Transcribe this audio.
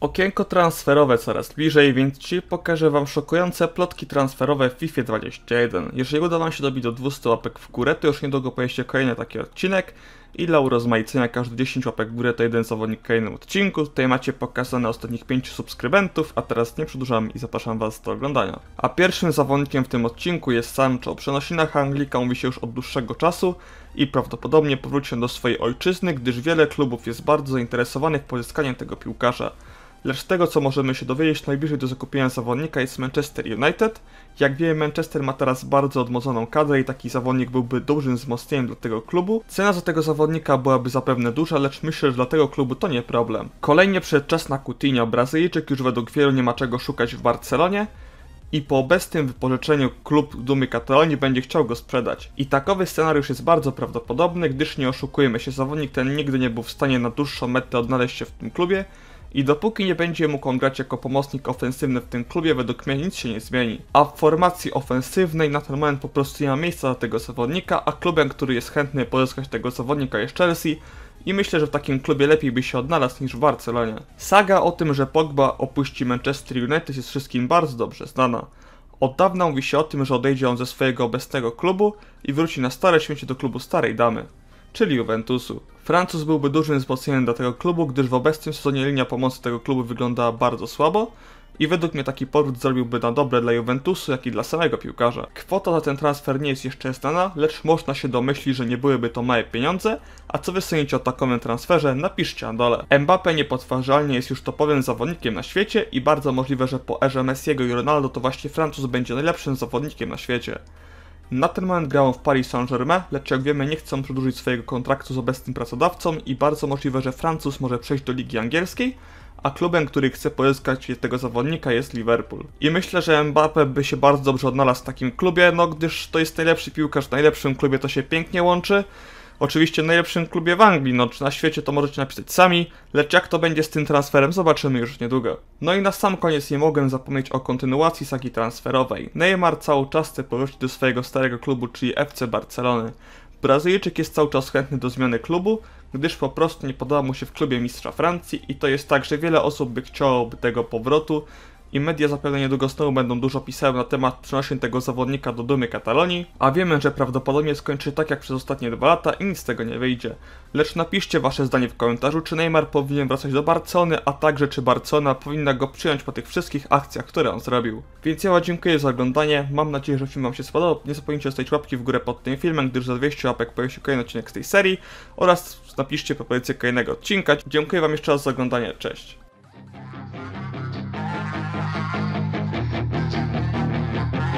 Okienko transferowe coraz bliżej, więc dzisiaj pokażę wam szokujące plotki transferowe w FIFA 21. Jeżeli uda wam się dobić do 200 łapek w górę, to już niedługo pojawi kolejny taki odcinek i dla urozmaicenia każdy 10 łapek w górę to jeden zawodnik w kolejnym odcinku. Tutaj macie pokazane ostatnich 5 subskrybentów, a teraz nie przedłużam i zapraszam was do oglądania. A pierwszym zawodnikiem w tym odcinku jest Sancho. Przenosinach Anglika mówi się już od dłuższego czasu i prawdopodobnie powróci do swojej ojczyzny, gdyż wiele klubów jest bardzo zainteresowanych pozyskaniem tego piłkarza. Lecz tego co możemy się dowiedzieć, najbliżej do zakupienia zawodnika jest Manchester United. Jak wiemy, Manchester ma teraz bardzo odmodzoną kadrę i taki zawodnik byłby dużym wzmocnieniem dla tego klubu. Cena za tego zawodnika byłaby zapewne duża, lecz myślę, że dla tego klubu to nie problem. Kolejnie czas na Coutinho. Brazylijczyk już według wielu nie ma czego szukać w Barcelonie i po obecnym wypożyczeniu klub Dumy Katalonii będzie chciał go sprzedać. I takowy scenariusz jest bardzo prawdopodobny, gdyż nie oszukujemy się, zawodnik ten nigdy nie był w stanie na dłuższą metę odnaleźć się w tym klubie, i dopóki nie będzie mógł on grać jako pomocnik ofensywny w tym klubie, według mnie nic się nie zmieni. A w formacji ofensywnej na ten moment po prostu nie ma miejsca dla tego zawodnika, a klubem, który jest chętny pozyskać tego zawodnika jest Chelsea, i myślę, że w takim klubie lepiej by się odnalazł niż w Barcelonie. Saga o tym, że Pogba opuści Manchester United jest wszystkim bardzo dobrze znana. Od dawna mówi się o tym, że odejdzie on ze swojego obecnego klubu i wróci na stare święcie do klubu starej damy czyli Juventusu. Francuz byłby dużym wzmocnieniem dla tego klubu, gdyż w obecnym sezonie linia pomocy tego klubu wygląda bardzo słabo i według mnie taki powrót zrobiłby na dobre dla Juventusu, jak i dla samego piłkarza. Kwota za ten transfer nie jest jeszcze znana, lecz można się domyślić, że nie byłyby to małe pieniądze, a co wy sądzicie o takowym transferze, napiszcie na dole. Mbappe niepodważalnie jest już topowym zawodnikiem na świecie i bardzo możliwe, że po erze Messiego i Ronaldo to właśnie Francuz będzie najlepszym zawodnikiem na świecie. Na ten moment grał w Paris Saint-Germain, lecz jak wiemy nie chcą przedłużyć swojego kontraktu z obecnym pracodawcą i bardzo możliwe, że Francuz może przejść do ligi angielskiej, a klubem, który chce pozyskać tego zawodnika jest Liverpool. I myślę, że Mbappe by się bardzo dobrze odnalazł w takim klubie, no gdyż to jest najlepszy piłkarz w najlepszym klubie, to się pięknie łączy. Oczywiście najlepszym klubie w Anglii, no czy na świecie to możecie napisać sami, lecz jak to będzie z tym transferem zobaczymy już niedługo. No i na sam koniec nie mogę zapomnieć o kontynuacji sagi transferowej. Neymar cały czas chce powrócić do swojego starego klubu, czyli FC Barcelony. Brazylijczyk jest cały czas chętny do zmiany klubu, gdyż po prostu nie podoba mu się w klubie mistrza Francji i to jest tak, że wiele osób by chciałoby tego powrotu, i media zapewne niedługo znowu będą dużo pisały na temat przenoszenia tego zawodnika do dumy Katalonii, a wiemy, że prawdopodobnie skończy tak jak przez ostatnie dwa lata i nic z tego nie wyjdzie. Lecz napiszcie wasze zdanie w komentarzu, czy Neymar powinien wracać do Barcony, a także czy Barcona powinna go przyjąć po tych wszystkich akcjach, które on zrobił. Więc ja dziękuję za oglądanie, mam nadzieję, że film wam się spodobał, nie zapomnijcie zostawić łapki w górę pod tym filmem, gdyż za 200 łapek pojawi się kolejny odcinek z tej serii oraz napiszcie propozycję kolejnego odcinka. Dziękuję wam jeszcze raz za oglądanie, cześć!